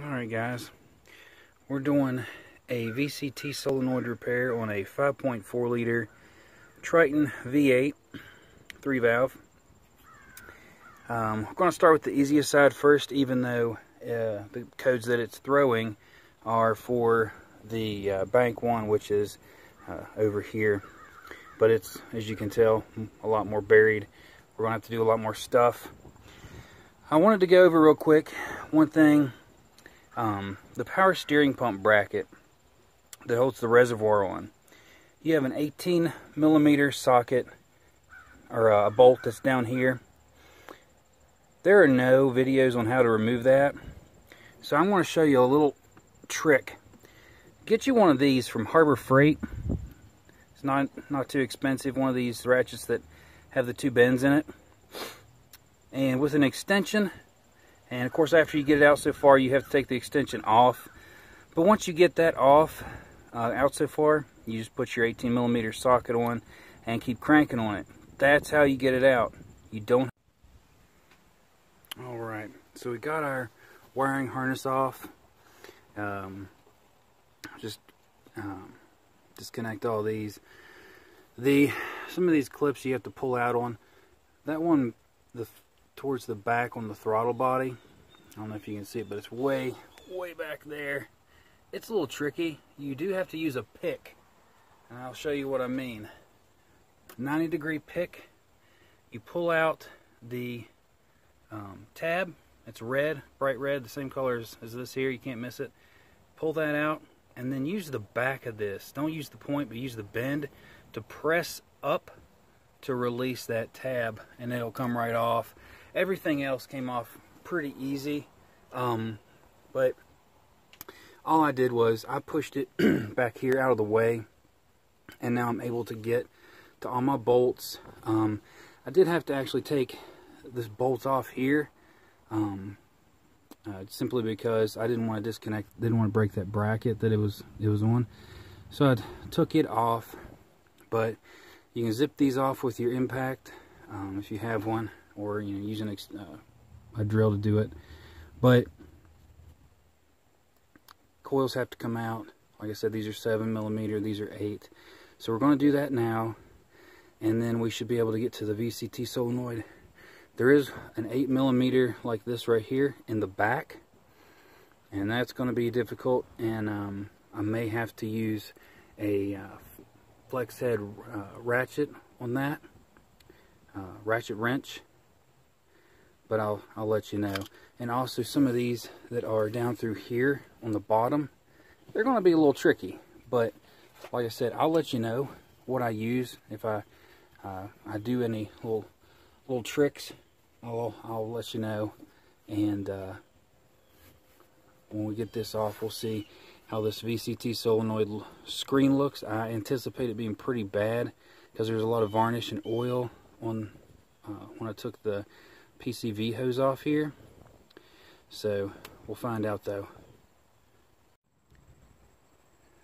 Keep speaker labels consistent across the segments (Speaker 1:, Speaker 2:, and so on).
Speaker 1: Alright guys, we're doing a VCT solenoid repair on a 5.4 liter Triton V8 3 valve. Um, I'm going to start with the easiest side first even though uh, the codes that it's throwing are for the uh, bank one which is uh, over here. But it's, as you can tell, a lot more buried. We're going to have to do a lot more stuff. I wanted to go over real quick one thing um, the power steering pump bracket that holds the reservoir on. You have an 18 millimeter socket or a bolt that's down here. There are no videos on how to remove that. So I'm going to show you a little trick. Get you one of these from Harbor Freight. It's not, not too expensive. One of these ratchets that have the two bends in it. And with an extension, and of course, after you get it out so far, you have to take the extension off. But once you get that off, uh, out so far, you just put your 18 millimeter socket on and keep cranking on it. That's how you get it out. You don't. All right, so we got our wiring harness off. Um, just um, disconnect all these. The some of these clips you have to pull out on. That one, the towards the back on the throttle body. I don't know if you can see it, but it's way, way back there. It's a little tricky. You do have to use a pick. And I'll show you what I mean. 90 degree pick. You pull out the um, tab. It's red, bright red, the same color as, as this here. You can't miss it. Pull that out and then use the back of this. Don't use the point, but use the bend to press up to release that tab and it'll come right off. Everything else came off pretty easy, um, but all I did was I pushed it back here out of the way, and now I'm able to get to all my bolts. Um, I did have to actually take this bolts off here, um, uh, simply because I didn't want to disconnect, didn't want to break that bracket that it was it was on. So I took it off, but you can zip these off with your impact um, if you have one or you know using uh, a drill to do it. But coils have to come out. Like I said, these are seven millimeter. These are eight. So we're going to do that now, and then we should be able to get to the VCT solenoid. There is an eight millimeter like this right here in the back, and that's going to be difficult. And um, I may have to use a uh, flex head uh, ratchet on that, uh, ratchet wrench but I'll, I'll let you know. And also some of these that are down through here on the bottom, they're going to be a little tricky. But like I said, I'll let you know what I use. If I uh, I do any little little tricks, I'll, I'll let you know. And uh, when we get this off, we'll see how this VCT solenoid screen looks. I anticipate it being pretty bad because there's a lot of varnish and oil on uh, when I took the PCV hose off here. So we'll find out though.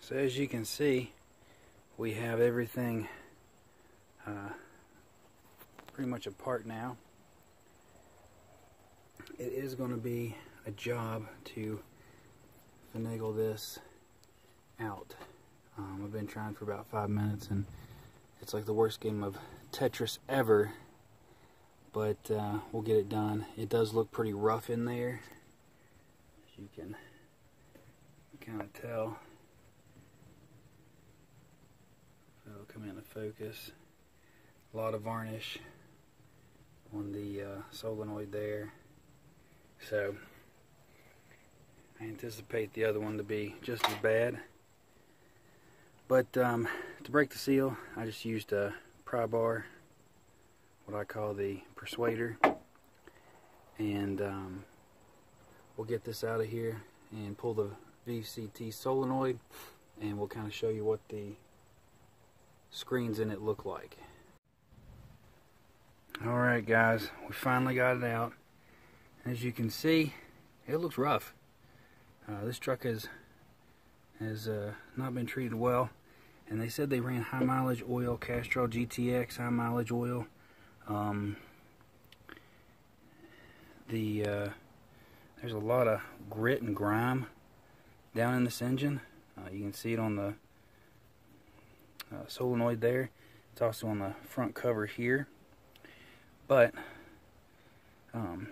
Speaker 1: So as you can see, we have everything uh, pretty much apart now. It is going to be a job to finagle this out. Um, I've been trying for about five minutes and it's like the worst game of Tetris ever but uh, we'll get it done. It does look pretty rough in there, as you can kind of tell. It'll come into focus. A lot of varnish on the uh, solenoid there. So I anticipate the other one to be just as bad. But um, to break the seal, I just used a pry bar what I call the persuader and um, we'll get this out of here and pull the VCT solenoid and we'll kind of show you what the screens in it look like. Alright guys, we finally got it out. As you can see, it looks rough. Uh, this truck has, has uh, not been treated well and they said they ran high mileage oil, Castrol GTX high mileage oil um, the uh, there's a lot of grit and grime down in this engine. Uh, you can see it on the uh, solenoid there. It's also on the front cover here. But um,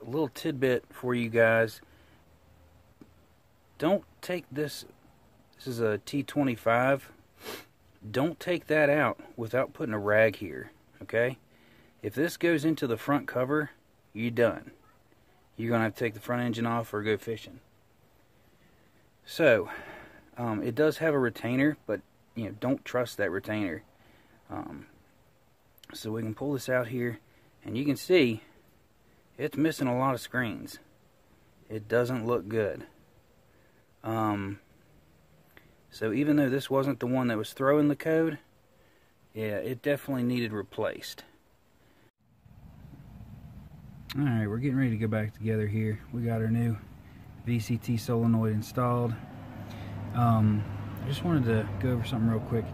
Speaker 1: a little tidbit for you guys. Don't take this. This is a T25. Don't take that out without putting a rag here. Okay? If this goes into the front cover, you're done. You're going to have to take the front engine off or go fishing. So, um, it does have a retainer, but you know, don't trust that retainer. Um, so we can pull this out here, and you can see it's missing a lot of screens. It doesn't look good. Um, so even though this wasn't the one that was throwing the code, yeah, it definitely needed replaced. Alright, we're getting ready to go back together here. We got our new VCT solenoid installed. Um, I just wanted to go over something real quick.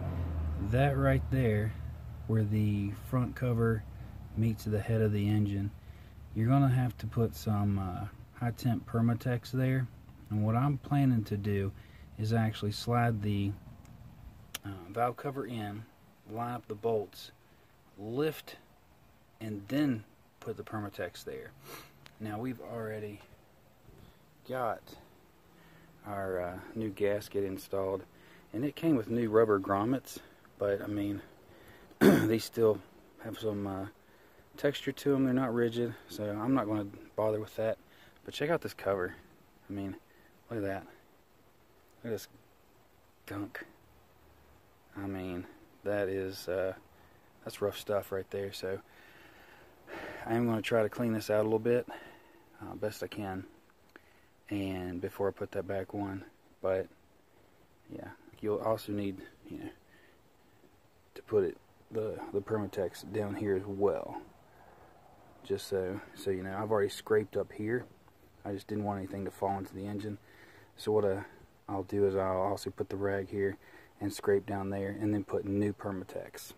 Speaker 1: That right there, where the front cover meets the head of the engine, you're going to have to put some uh, high temp Permatex there. And what I'm planning to do is actually slide the uh, valve cover in, line up the bolts, lift, and then put the Permatex there. Now we've already got our uh, new gasket installed and it came with new rubber grommets but I mean these still have some uh, texture to them they're not rigid so I'm not going to bother with that. But check out this cover. I mean look at that. Look at this gunk. I mean that is uh, that's rough stuff right there so I am going to try to clean this out a little bit, uh, best I can, and before I put that back on. But yeah, you'll also need you know to put it the the Permatex down here as well, just so so you know. I've already scraped up here. I just didn't want anything to fall into the engine. So what I, I'll do is I'll also put the rag here and scrape down there, and then put new Permatex.